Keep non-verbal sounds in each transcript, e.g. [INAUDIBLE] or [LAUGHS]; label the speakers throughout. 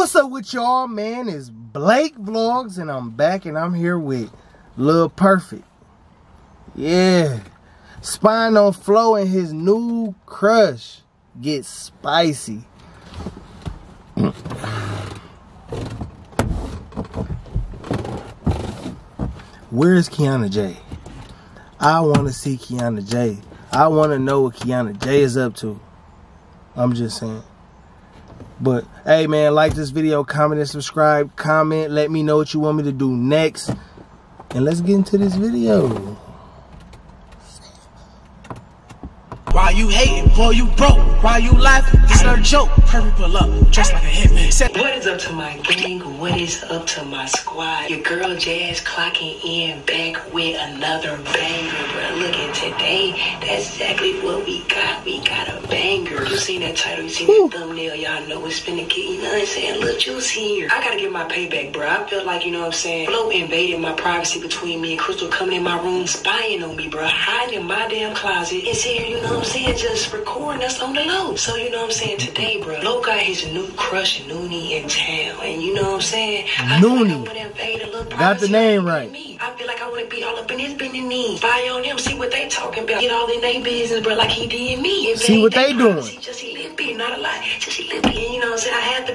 Speaker 1: What's up with y'all, man? It's Blake Vlogs, and I'm back, and I'm here with Lil Perfect. Yeah. Spine on Flo and his new crush gets spicy. Where's Kiana J? I want to see Kiana J. I want to know what Kiana J is up to. I'm just saying. But hey man, like this video, comment and subscribe. Comment, let me know what you want me to do next. And let's get into this video.
Speaker 2: Why you hating? Boy, you broke. Why you laughing? This not a joke. Hurry, pull up. Dressed like a hitman. Set
Speaker 3: What is up to my gang? What is up to my squad? Your girl Jazz clocking in back with another banger, bro. Look at today. That's exactly what we got. We got a banger. You seen that title? You seen that thumbnail? Y'all know it's been a get. You know what I'm saying? Look, Juice here. I gotta get my payback, bro. I feel like you know what I'm saying. Flo invaded my privacy between me and Crystal, coming in my room, spying on me, bro. Hiding in my damn closet. It's here. You know what I'm saying? Just recording us on the low. So you know what I'm saying? Today, bro. Flo got his new crush, Noonie, in town, and you know what I'm saying? I feel like I
Speaker 1: Noonie.
Speaker 3: wanna invade a little
Speaker 1: Got the name right.
Speaker 3: me. I feel like I want to be all up in his business knees. Spy on them, see what they talking about. Get all in their business, bro, like he did me. Invade
Speaker 1: See what
Speaker 3: their
Speaker 1: they doing.
Speaker 3: Just little bit, not a lot. Just a little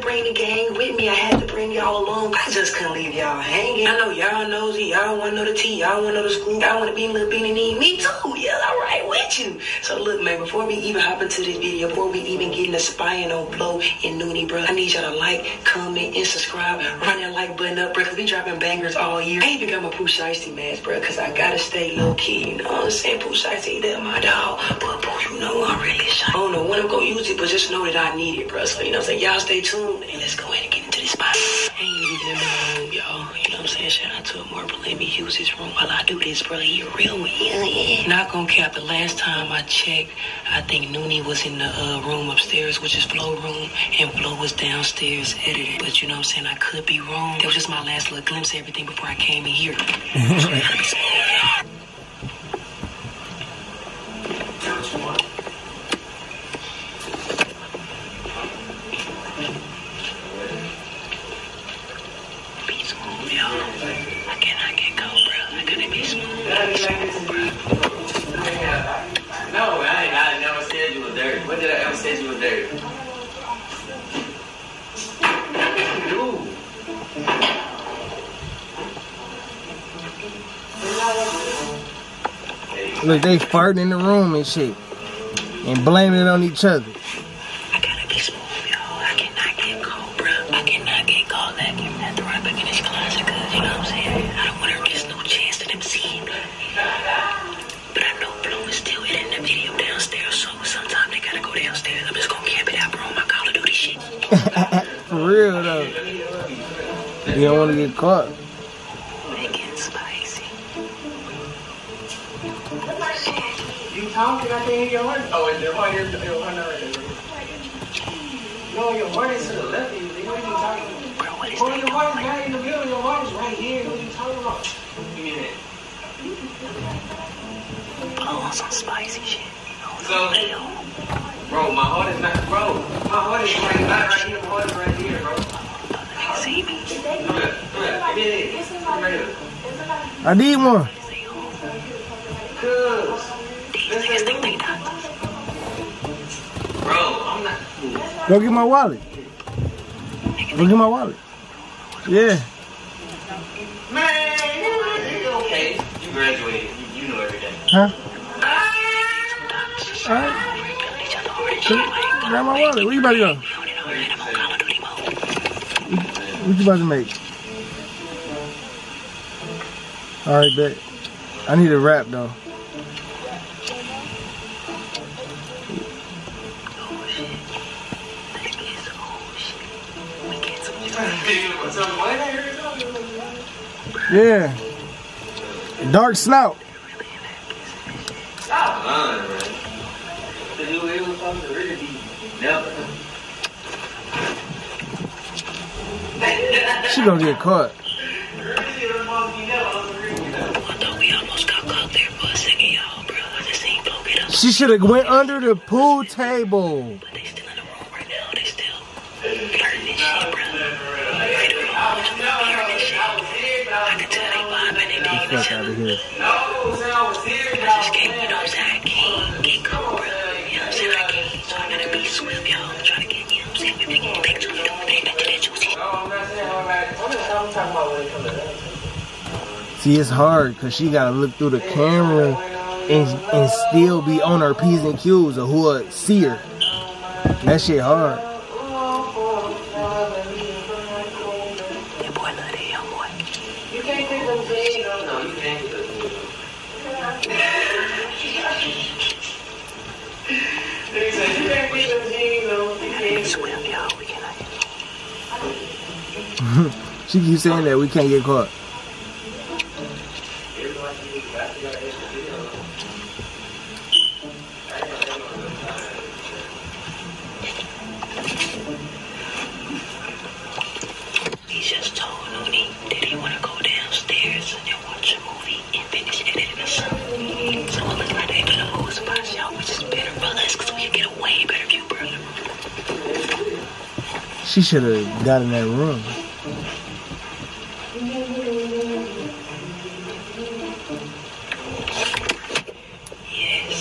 Speaker 3: bring the gang with me. I had to bring y'all along. [LAUGHS] I just couldn't leave y'all hanging. I know y'all nosy. Y'all want to know the tea. Y'all want to know the school. Y'all want to be in little beanie knee. Me too. Yeah, all right with you. So look, man, before we even hop into this video, before we even get into spying on Flo and Noonie, bro, I need y'all to like, comment, and subscribe. Run that like button up, bro, because we dropping bangers all year. I even got my Pooh Shiesty mask, bro, because I gotta stay low key. You know what I'm saying? Pooh Shiesty, that my dog. But Pooh, you know I'm really shy. I don't know when I'm gonna use it, but just know that I need it, bro. So, you know what I'm saying? Y'all stay tuned and let's go ahead and get into this spot. I ain't leaving him alone, y'all. You know what I'm saying? Shout out to Amor, but let me use his room while I do this, bro. He real. Yeah, yeah. Not gonna cap. The last time I checked, I think Noonie was in the uh, room upstairs, which is Flo room, and Flo was downstairs editing. But you know what I'm saying? I could be wrong. That was just my last little glimpse of everything before I came in here. [LAUGHS]
Speaker 1: Look, they farting in the room and shit. And blaming it on each other.
Speaker 3: I gotta be smooth, y'all. I cannot get cold, bro. I cannot get cold. Like, you have to run back in this closet, cause you know what I'm saying? I don't want to risk no chance to them seeing me. But I know Flo is still editing the video downstairs, so sometimes they gotta go downstairs. I'm just gonna camp it out, bro. My Call of Duty shit. [LAUGHS]
Speaker 1: For real, though. You don't want to get caught.
Speaker 4: Talking? I can't hear your horn. Oh, it's your horn. Your, your horn right there. No, your horn is to the left of you. What are you talking about?
Speaker 3: Bro, what is
Speaker 4: Oh,
Speaker 3: they
Speaker 4: your horn is right in the middle. Your horn is right here. What are you talking about? Oh, Give me that.
Speaker 3: Flo on some spicy shit.
Speaker 4: So, bro, my heart is not, bro. My heart is right, not right here. My heart is right here, bro.
Speaker 3: They see me.
Speaker 4: Come here, come here. Give me that. Come right here.
Speaker 1: I need one.
Speaker 4: Cuz,
Speaker 3: These niggas
Speaker 1: Go get my wallet. Go get my wallet. Yeah.
Speaker 4: Man, you okay? You graduated. You, you know everything.
Speaker 1: Huh?
Speaker 3: Doctors.
Speaker 1: All right.
Speaker 3: Feeling each other hard and shit. Like,
Speaker 1: Grab my wallet. Where you about to go?
Speaker 3: you already know, man. I'm on Call of Duty mode.
Speaker 1: What you about to make? All right, bet. I need a wrap though.
Speaker 3: Bro. I just seen Flo get up.
Speaker 1: She should have went under the pool table. Fuck out of here.
Speaker 3: I just can't, you know what I'm saying? I can't get caught. You know what I'm saying? I can't. So I gotta be swift, y'all. I'm trying to get, you know what I'm saying? We get back to it. Back to that juicy.
Speaker 1: See, it's hard because she gotta look through the camera and and still be on her p's and q's or who will see her. That shit hard. [LAUGHS]
Speaker 3: we can get
Speaker 1: caught.
Speaker 3: He just told Oni that he wanna go downstairs and watch a movie and finish editing the sun. So it looks like they gonna go to watch out, which is better for because we can't get a way better view, brother.
Speaker 1: She should have got in that room.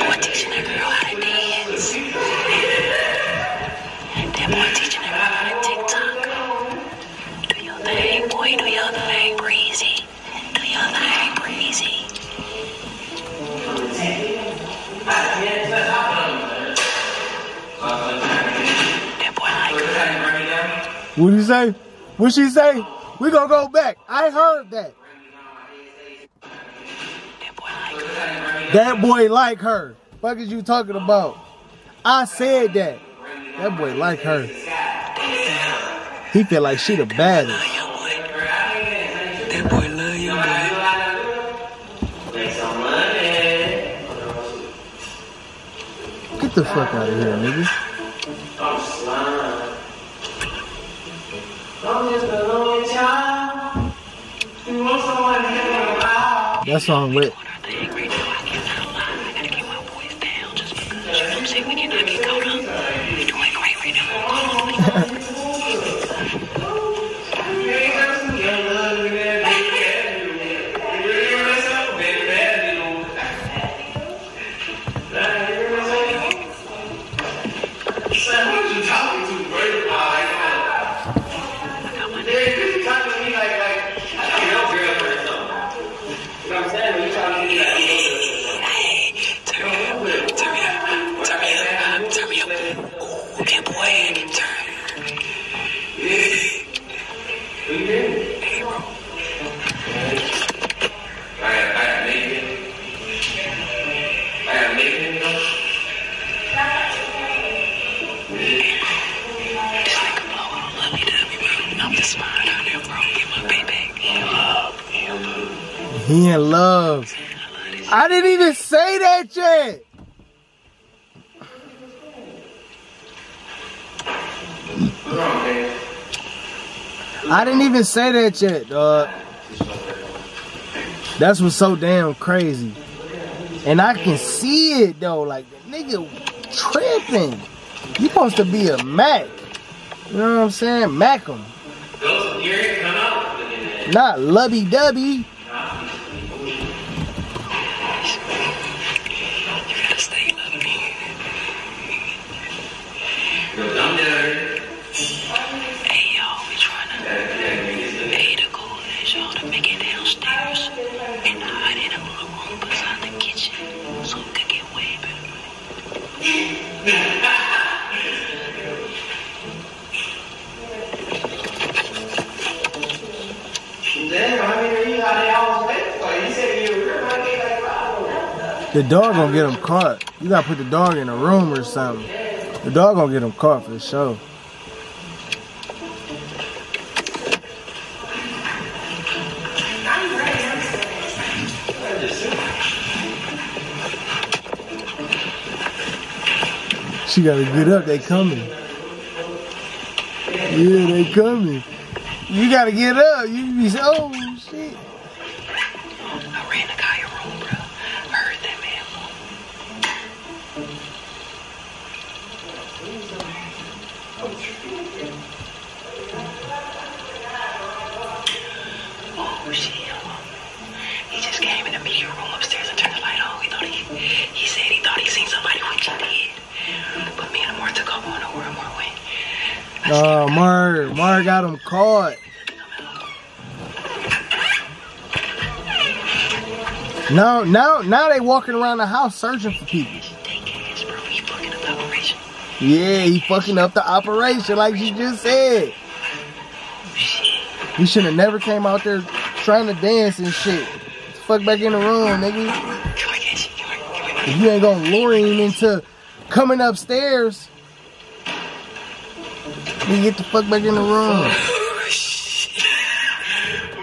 Speaker 3: boy teaching that girl how to dance. Teaching that girl how to TikTok. Do your thing, boy. Do your thing, breezy. Do your thing, breezy.
Speaker 1: What'd you say? What'd she say? We gonna go back. I heard. That
Speaker 3: That boy like her.
Speaker 1: Fuck is you talking about? I said that. That boy like her. He feel like she the baddest.
Speaker 3: That boy love young boy.
Speaker 1: Get the fuck out of here, nigga.
Speaker 4: I'm slime. I'm
Speaker 1: He in love. I didn't even say that yet. I didn't even say that yet, dog. That's what's so damn crazy. And I can see it though, like the nigga tripping. You supposed to be a Mac. You know what I'm saying? Mac. Not lubby dubby.
Speaker 3: The
Speaker 1: dog gonna get him caught. You gotta put the dog in a room or something. The dog gonna get him caught for sure. She gotta get up. They coming. Yeah, they coming. You gotta get up. You be so got him caught. Now, now, now they walking around the house searching for people.
Speaker 3: Take ass, bro. He fucking up the operation.
Speaker 1: Yeah, he fucking up the operation like she just said. He should have never came out there trying to dance and shit. Fuck back in the room, nigga.
Speaker 3: Come you. Come on, come on.
Speaker 1: If you ain't gonna lure him into coming upstairs, you get the fuck back in the room.
Speaker 4: Oh,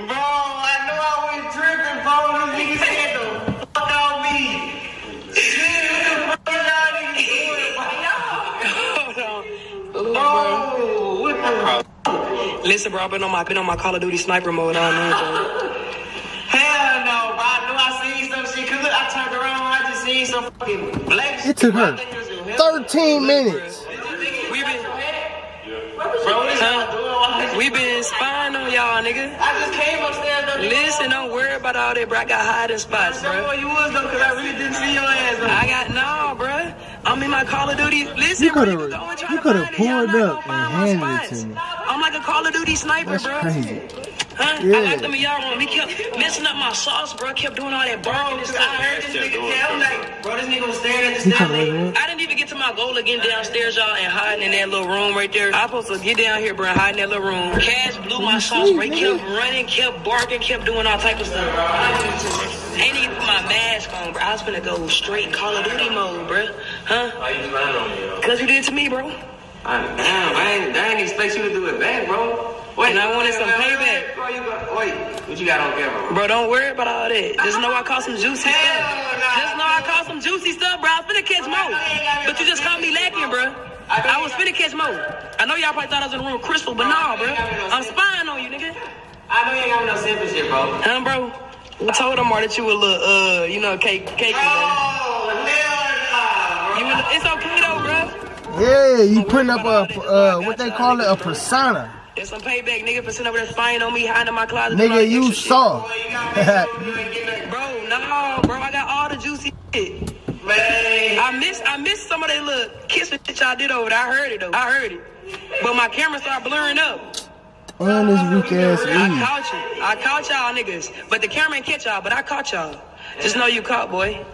Speaker 4: bro, I knew I was tripping, bro. This nigga said the fuck on me. Shit, what the fuck y'all niggas doing, bro? Oh, what the
Speaker 3: Listen, bro, I've been on my been on my Call of Duty sniper mode all night, bro.
Speaker 4: Hell no, bro. I knew I seen some shit. Cause look, I turned around and I just seen some fucking black shit.
Speaker 1: It took her
Speaker 4: I think it was your
Speaker 1: 13 minutes.
Speaker 3: We been
Speaker 4: Bro, what is y'all doing? Why-
Speaker 3: we been spying on y'all, nigga.
Speaker 4: I just came upstairs. though, nigga.
Speaker 3: Listen, don't worry about all that, bro. I got hiding spots,
Speaker 4: Show me
Speaker 3: bro.
Speaker 4: where you was though, cause I really didn't see your ass. Though.
Speaker 3: I got no, bro. I'm in my Call of Duty. Listen,
Speaker 1: You
Speaker 3: bro,
Speaker 1: coulda-
Speaker 3: can go and try
Speaker 1: you coulda
Speaker 3: find it. Y'all
Speaker 1: pulled up and
Speaker 3: my
Speaker 1: handed it to me.
Speaker 3: I'm like a Call of Duty sniper,
Speaker 1: That's
Speaker 3: bro.
Speaker 1: crazy.
Speaker 3: Huh?
Speaker 1: Yeah.
Speaker 3: I got them in y'all room. He kept messing up my sauce, bro. Kept doing all that barking and
Speaker 4: Bro,
Speaker 3: stuff.
Speaker 4: I heard this nigga tell like, bro, this nigga was staring at the
Speaker 1: He
Speaker 4: stairs.
Speaker 1: come
Speaker 4: like,
Speaker 1: over here.
Speaker 3: I didn't even get to my goal again downstairs, y'all, and hiding in that little room right there. I supposed to get down here, bro, and hide in that little room. Cash blew my sauce, bro. He kept running, kept barking, kept doing all type of stuff. I ain't even put my mask on, bro. I was gonna go straight Call of Duty mode, bro. Huh?
Speaker 4: Why you lying on me?
Speaker 3: Cause you did it to me, bro.
Speaker 4: I, damn, I ain't, I ain't expect you to do it back, bro. Wait,
Speaker 3: And I wanted some
Speaker 4: wait, wait,
Speaker 3: payback.
Speaker 4: wait, Bro, you got, wait, what you got on camera?
Speaker 3: Bro, don't worry about all that. [LAUGHS] Just know I caught some juicy
Speaker 4: Hell
Speaker 3: stuff.
Speaker 4: nah.
Speaker 3: Just know I caught some juicy stuff, bro. I was finna catch Mo. But you just caught me lacking, bro. I was finna catch Mo. I know y'all probably thought I was in the room with Crystal, but nah, bro. I'm spying on you, nigga.
Speaker 4: I know you ain't got me no simple shit, bro.
Speaker 3: Huh, bro? We told Omar that you were a little, uh, you know, cake, cakey, man.
Speaker 4: Oh, hell nah, bro.
Speaker 3: You a- it's okay though, bro.
Speaker 1: Yeah, you putting up a uh, what they call it a persona,
Speaker 3: It's some payback, nigga, for sitting over there spying on me, hiding in my closet.
Speaker 1: nigga. You
Speaker 3: extra shit.
Speaker 1: saw.
Speaker 4: Boy, you gotta make you ain't getting
Speaker 3: Bro, no, bro. I got all the juicy shit.
Speaker 4: Man.
Speaker 3: I miss, I missed some of that little kissing shit y'all did over there. I heard it though. I heard it. But my camera started blurring up.
Speaker 1: And this weak ass
Speaker 3: I
Speaker 1: weed.
Speaker 3: caught you. I caught y'all niggas. But the camera ain't catch y'all, but I caught y'all. Just know you caught, boy.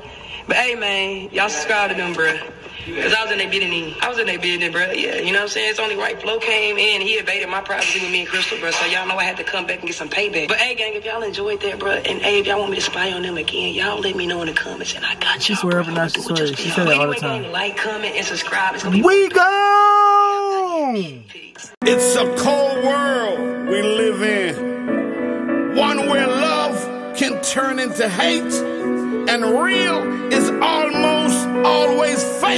Speaker 3: But hey man, y'all subscribe to them, bruh. Cause I was in their business. I was in their business, bro. Yeah, you know what I'm saying? It's only right. Flo came in, he invaded my privacy with me and Crystal, bro. So y'all know I had to come back and get some payback. But hey, gang, if y'all enjoyed that, bro, and hey, if y'all want me to spy on them again, y'all let me know in the comments, and I got y'all.
Speaker 1: swear
Speaker 3: bruh.
Speaker 1: every night she
Speaker 3: I'ma do it
Speaker 1: swear.
Speaker 3: just
Speaker 1: She
Speaker 3: for
Speaker 1: say
Speaker 3: y'all.
Speaker 1: that all the
Speaker 3: Anyway,
Speaker 1: time.
Speaker 3: Like, comment, and subscribe. It's gonna be
Speaker 1: We
Speaker 3: go.
Speaker 5: It's a cold world we live in. One where love can turn into hate and real is almost always fake.